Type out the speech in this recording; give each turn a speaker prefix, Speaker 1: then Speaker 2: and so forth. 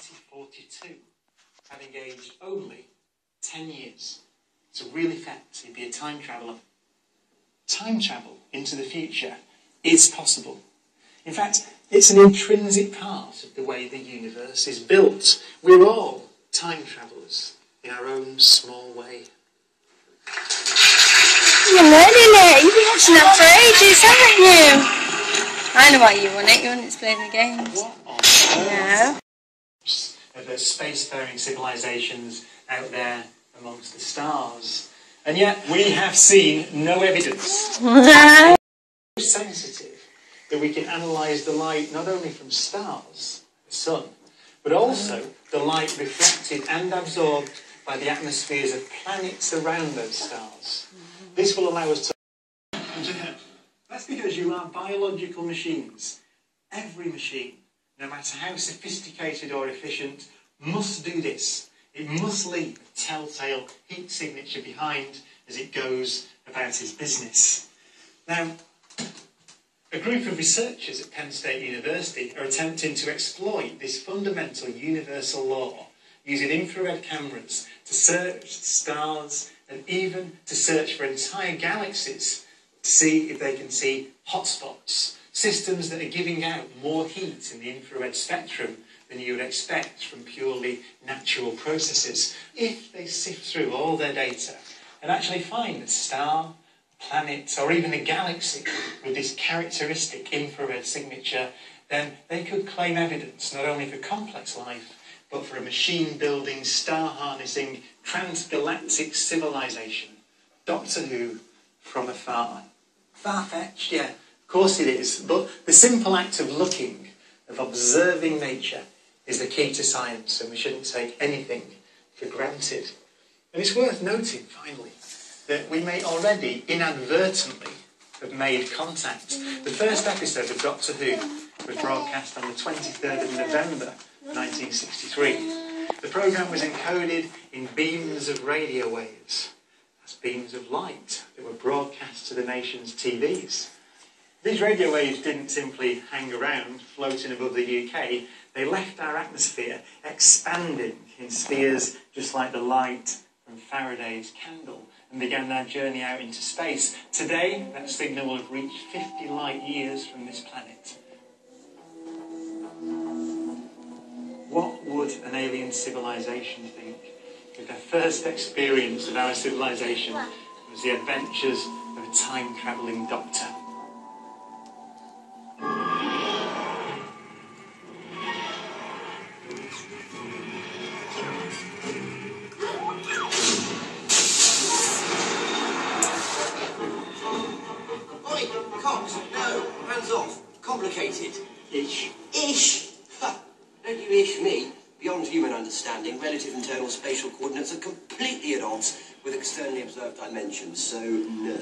Speaker 1: 2042, having aged only 10 years. So, real effect, he'd be a time traveller. Time travel into the future is possible. In fact, it's an intrinsic part of the way the universe is built. We're all time travellers in our own small way.
Speaker 2: You're learning it. You've been watching that for ages, haven't you? I know why you want it. You want it to play the games.
Speaker 1: What on earth?
Speaker 2: No.
Speaker 1: Of those spacefaring civilizations out there amongst the stars. And yet we have seen no evidence so sensitive that we can analyse the light not only from stars, the sun, but also the light reflected and absorbed by the atmospheres of planets around those stars. This will allow us to. That's because you are biological machines. Every machine, no matter how sophisticated or efficient, must do this. It must leave a telltale heat signature behind as it goes about its business. Now, a group of researchers at Penn State University are attempting to exploit this fundamental universal law using infrared cameras to search stars and even to search for entire galaxies to see if they can see hotspots, systems that are giving out more heat in the infrared spectrum than you would expect from purely natural processes. If they sift through all their data and actually find a star, planet, or even a galaxy with this characteristic infrared signature, then they could claim evidence not only for complex life, but for a machine building, star harnessing, transgalactic civilization. Doctor Who from afar. Far fetched, yeah, course it is. But the simple act of looking, of observing nature, is the key to science, and we shouldn't take anything for granted. And it's worth noting, finally, that we may already inadvertently have made contact. The first episode of Doctor Who was broadcast on the 23rd of November 1963. The programme was encoded in beams of radio waves. That's beams of light that were broadcast to the nation's TVs. These radio waves didn't simply hang around, floating above the UK. They left our atmosphere expanding in spheres just like the light from Faraday's candle and began their journey out into space. Today, that signal will have reached 50 light years from this planet. What would an alien civilization think if their first experience of our civilization was the adventures of a time travelling doctor?
Speaker 3: Complicated.
Speaker 1: Ish.
Speaker 3: Ish. Ha. Don't you ish me. Beyond human understanding, relative internal spatial coordinates are completely at odds with externally observed dimensions, so no.